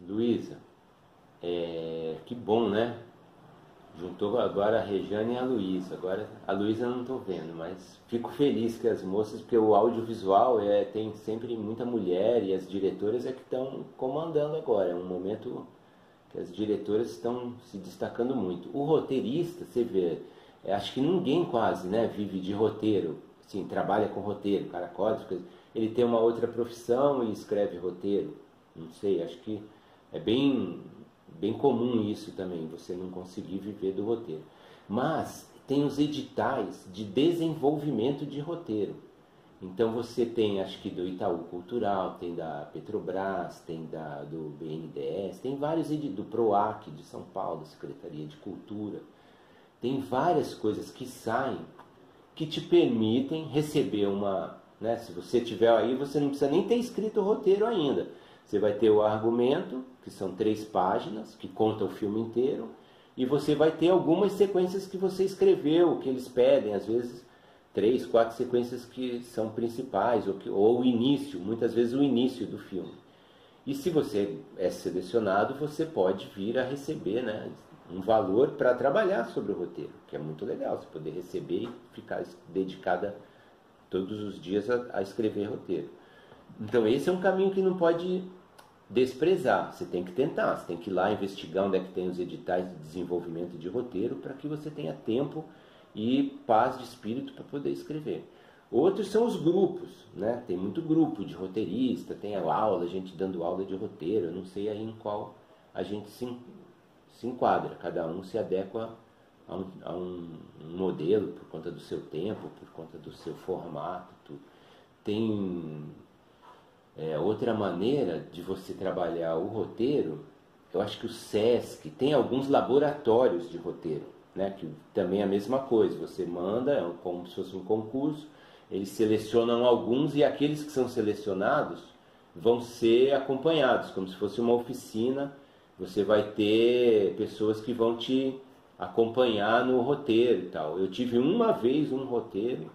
Luísa, é, que bom, né? Juntou agora a Rejane e a Luísa. Agora a Luísa não estou vendo, mas fico feliz que as moças, porque o audiovisual é, tem sempre muita mulher e as diretoras é que estão comandando agora. É um momento que as diretoras estão se destacando muito. O roteirista, você vê, é, acho que ninguém quase né, vive de roteiro, assim, trabalha com roteiro, cara ele tem uma outra profissão e escreve roteiro. Não sei, acho que é bem bem comum isso também, você não conseguir viver do roteiro. Mas tem os editais de desenvolvimento de roteiro. Então você tem, acho que do Itaú Cultural, tem da Petrobras, tem da, do BNDES, tem vários do PROAC de São Paulo, Secretaria de Cultura. Tem várias coisas que saem que te permitem receber uma. Né, se você tiver aí, você não precisa nem ter escrito o roteiro ainda. Você vai ter o argumento, que são três páginas, que conta o filme inteiro, e você vai ter algumas sequências que você escreveu, que eles pedem, às vezes três, quatro sequências que são principais, ou, que, ou o início, muitas vezes o início do filme. E se você é selecionado, você pode vir a receber né, um valor para trabalhar sobre o roteiro, que é muito legal, você poder receber e ficar dedicada todos os dias a, a escrever roteiro. Então esse é um caminho que não pode desprezar. Você tem que tentar, você tem que ir lá investigar onde é que tem os editais de desenvolvimento de roteiro para que você tenha tempo e paz de espírito para poder escrever. Outros são os grupos, né? Tem muito grupo de roteirista, tem a aula, a gente dando aula de roteiro, eu não sei aí em qual a gente se, se enquadra, cada um se adequa a um, a um, modelo por conta do seu tempo, por conta do seu formato. Tem é, outra maneira de você trabalhar o roteiro, eu acho que o SESC tem alguns laboratórios de roteiro, né, que também é a mesma coisa, você manda, é como se fosse um concurso, eles selecionam alguns e aqueles que são selecionados vão ser acompanhados, como se fosse uma oficina, você vai ter pessoas que vão te acompanhar no roteiro e tal. Eu tive uma vez um roteiro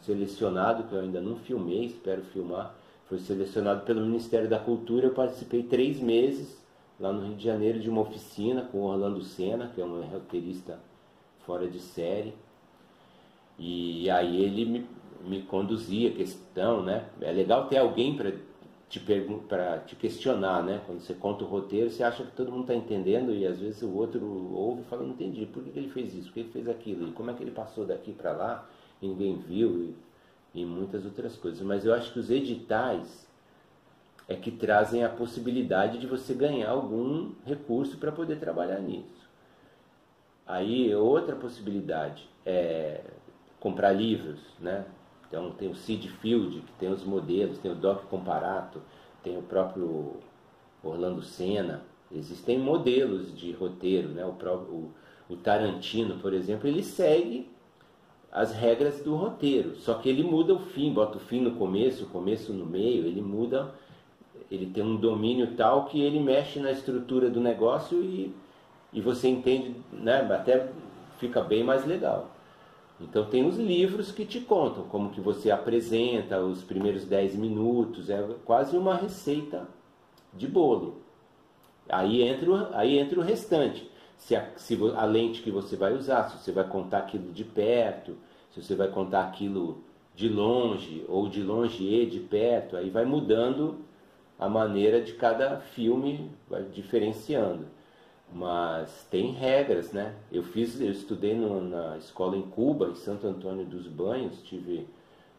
selecionado, que eu ainda não filmei, espero filmar, foi selecionado pelo Ministério da Cultura. Eu participei três meses lá no Rio de Janeiro de uma oficina com Orlando Senna, que é um roteirista fora de série. E aí ele me, me conduzia a questão, né? É legal ter alguém para te te questionar, né? Quando você conta o roteiro, você acha que todo mundo está entendendo e às vezes o outro ouve e fala, não entendi, por que ele fez isso, por que ele fez aquilo, e como é que ele passou daqui para lá, ninguém viu. E e muitas outras coisas. Mas eu acho que os editais é que trazem a possibilidade de você ganhar algum recurso para poder trabalhar nisso. Aí outra possibilidade é comprar livros, né? Então tem o Seed Field, que tem os modelos, tem o Doc Comparato, tem o próprio Orlando Senna. Existem modelos de roteiro, né? O, próprio, o, o Tarantino, por exemplo, ele segue as regras do roteiro. Só que ele muda o fim, bota o fim no começo, o começo no meio, ele muda, ele tem um domínio tal que ele mexe na estrutura do negócio e, e você entende, né, até fica bem mais legal. Então tem os livros que te contam como que você apresenta os primeiros 10 minutos, é quase uma receita de bolo. Aí entra o, aí entra o restante se a, se a lente que você vai usar, se você vai contar aquilo de perto, se você vai contar aquilo de longe, ou de longe e de perto, aí vai mudando a maneira de cada filme, vai diferenciando. Mas tem regras, né? Eu fiz, eu estudei no, na escola em Cuba, em Santo Antônio dos Banhos, tive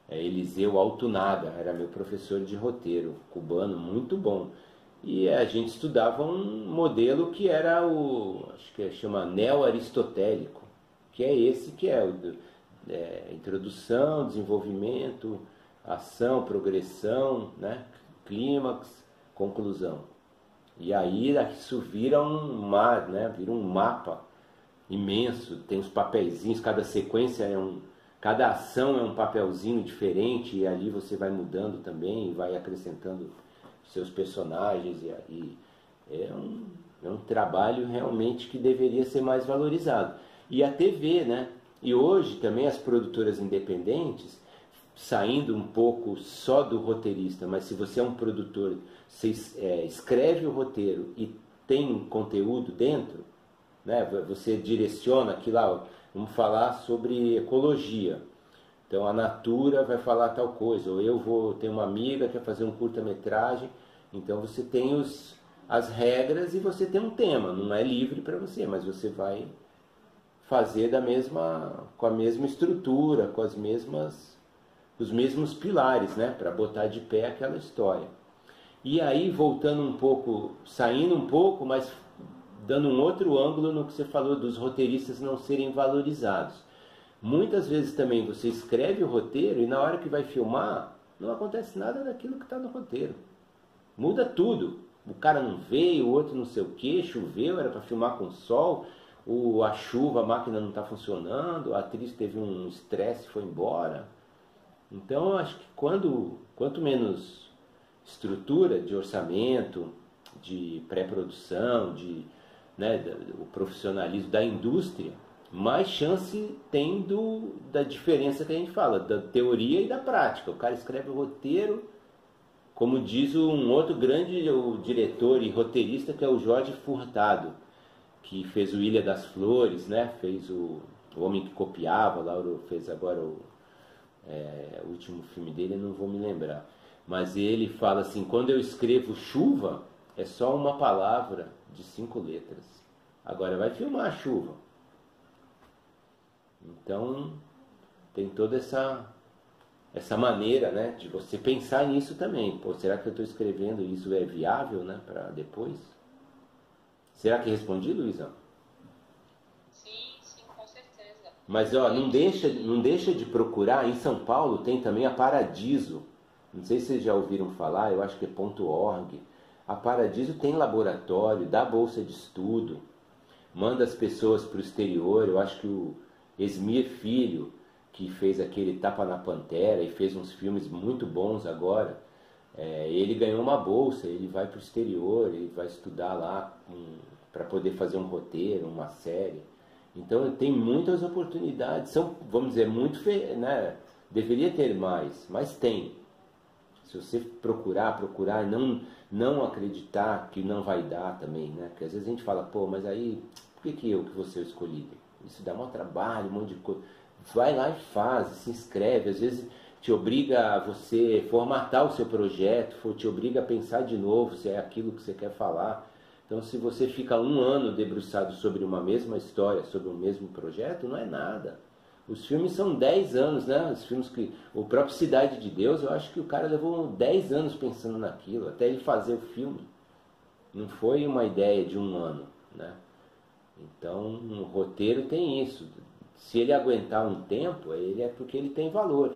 é, Eliseu Altunaga, era meu professor de roteiro cubano, muito bom e a gente estudava um modelo que era o, acho que chama neo-aristotélico, que é esse que é o é, introdução, desenvolvimento, ação, progressão, né, clímax, conclusão. E aí isso vira um mar, né, vira um mapa imenso, tem os papeizinhos, cada sequência é um, cada ação é um papelzinho diferente e ali você vai mudando também e vai acrescentando seus personagens e, e é, um, é um trabalho realmente que deveria ser mais valorizado. E a TV, né? E hoje também as produtoras independentes saindo um pouco só do roteirista, mas se você é um produtor, você é, escreve o roteiro e tem conteúdo dentro, né? Você direciona aquilo lá, vamos falar sobre ecologia. Então a Natura vai falar tal coisa, ou eu vou ter uma amiga que quer fazer um curta-metragem, então você tem os, as regras e você tem um tema, não é livre para você, mas você vai fazer da mesma com a mesma estrutura, com as mesmas os mesmos pilares, né, para botar de pé aquela história. E aí voltando um pouco, saindo um pouco, mas dando um outro ângulo no que você falou dos roteiristas não serem valorizados. Muitas vezes também você escreve o roteiro e na hora que vai filmar não acontece nada daquilo que está no roteiro. Muda tudo. O cara não veio, o outro não sei o que, choveu, era para filmar com sol, o, a chuva, a máquina não está funcionando, a atriz teve um estresse foi embora. Então acho que quando, quanto menos estrutura de orçamento, de pré-produção, de né, o profissionalismo da indústria, mais chance tem do, da diferença que a gente fala, da teoria e da prática. O cara escreve o roteiro, como diz um outro grande diretor e roteirista que é o Jorge Furtado, que fez o Ilha das Flores, né? fez o, o Homem que Copiava, lá fez agora o, é, o último filme dele, não vou me lembrar. Mas ele fala assim, quando eu escrevo chuva, é só uma palavra de cinco letras. Agora vai filmar a chuva. Então tem toda essa essa maneira, né, de você pensar nisso também. Pô, será que eu estou escrevendo isso é viável, né, para depois? Será que respondi, Luizão? Sim, sim, com certeza. Mas ó, não deixa, não deixa de procurar. Em São Paulo tem também a Paradiso. Não sei se vocês já ouviram falar. Eu acho que é .org. A Paradiso tem laboratório, dá bolsa de estudo, manda as pessoas para o exterior. Eu acho que o Esmir Filho, que fez aquele Tapa na Pantera e fez uns filmes muito bons agora, é, ele ganhou uma bolsa, ele vai para o exterior, ele vai estudar lá para poder fazer um roteiro, uma série. Então tem muitas oportunidades, são, vamos dizer, muito, né, deveria ter mais, mas tem. Se você procurar, procurar, não não acreditar que não vai dar também, né? Porque às vezes a gente fala, pô, mas aí, por que, que eu que o escolhido? Isso dá um trabalho, um monte de coisa. Vai lá e faz, se inscreve. Às vezes te obriga a você formatar o seu projeto, te obriga a pensar de novo se é aquilo que você quer falar. Então, se você fica um ano debruçado sobre uma mesma história, sobre o mesmo projeto, não é nada. Os filmes são 10 anos, né? Os filmes que. O próprio Cidade de Deus, eu acho que o cara levou 10 anos pensando naquilo, até ele fazer o filme. Não foi uma ideia de um ano, né? Então, um roteiro tem isso. Se ele aguentar um tempo, ele é porque ele tem valor.